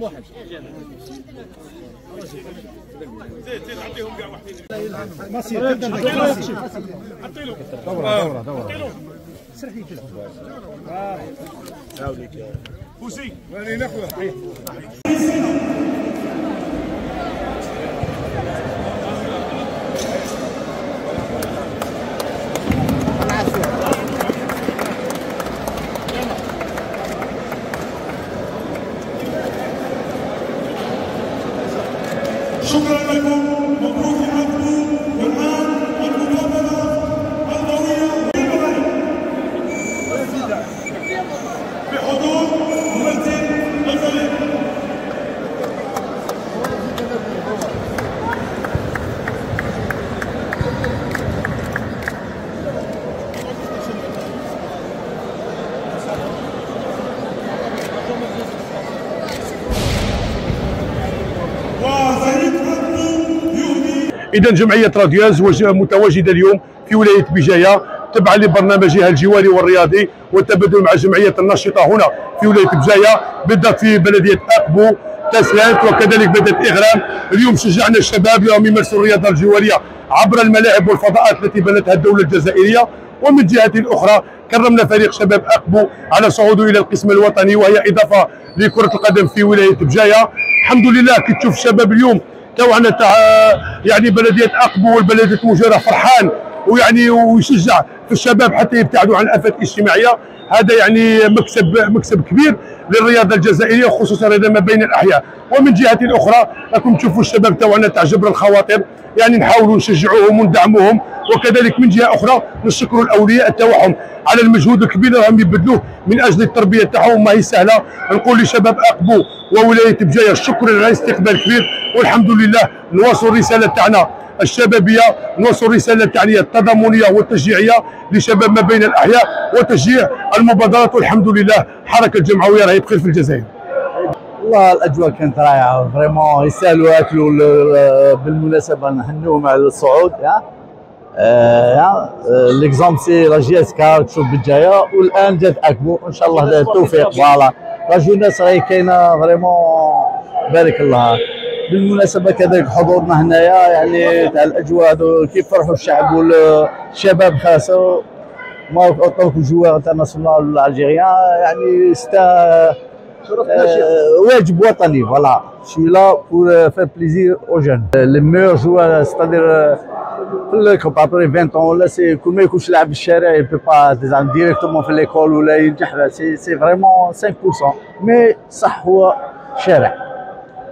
واحد زيد شكرا لكم مبروك العقد والآن المقابله للمغرب بحضور اذا جمعية راديوز متواجدة اليوم في ولاية بجاية تبعا لبرنامجها الجواري والرياضي والتبادل مع جمعية الناشطة هنا في ولاية بجاية بالذات في بلدية أقبو تسلانت وكذلك بلده إغرام. اليوم شجعنا الشباب لهم يمارسوا الرياضة الجواريه عبر الملاعب والفضاءات التي بنتها الدولة الجزائرية. ومن جهة أخرى كرمنا فريق شباب أقبو على صعوده إلى القسم الوطني وهي إضافة لكرة القدم في ولاية بجاية. الحمد لله كي تشوف الشباب اليوم توعنا تاع يعني بلديه اقبو والبلديه مجيره فرحان ويعني ويشجع في الشباب حتى يبتعدوا عن الآفات الاجتماعية. هذا يعني مكسب مكسب كبير. للرياضة الجزائرية وخصوصا الرياضه ما بين الأحياء. ومن جهة أخرى راكم تشوفوا الشباب توعنا تاع جبر الخواطر. يعني نحاولوا نشجعوهم وندعموهم. وكذلك من جهة أخرى نشكروا الأولياء تاعهم على المجهود الكبير اللي راهم يبذلوه من أجل التربية تاعهم. ما هي سهلة. نقول لشباب اقبو وولاية بجاية شكرا على الاستقبال الكبير والحمد لله نواصل الرسالة تاعنا. الشبابية نوصل الرسالة تاعنا التضامنية والتشجيعية لشباب ما بين الأحياء وتشجيع المبادرات والحمد لله. حركة الجمعوية راهي بخير في الجزائر. والله الأجواء كانت رائعة vraiment يستاهلوا ياكلوا ال- بالمناسبة نهنوهم على الصعود يا. آه، l'exemple c'est la JSK تشوف بالجايه والان جات اكبو ان شاء الله التوفيق voilà la jeunesse راهي كاينة vraiment بارك الله بالمناسبة كذلك حضورنا هنايا يعني تاع الأجواء كيف فرحوا الشعب والشباب خاصة؟ en tant que joueur international algérien يعني ستا Euh, واجب وطني voilà. Je suis là pour faire plaisir aux jeunes les meilleurs joueurs c'est-à-dire الكوب ابري 20 طون ولا سي كل ما يكونش لاعب الشارع يبي با ديزان ديريكتومون في ليكول ولا ينجح سي سي فريمون 5% مي صح هو شارع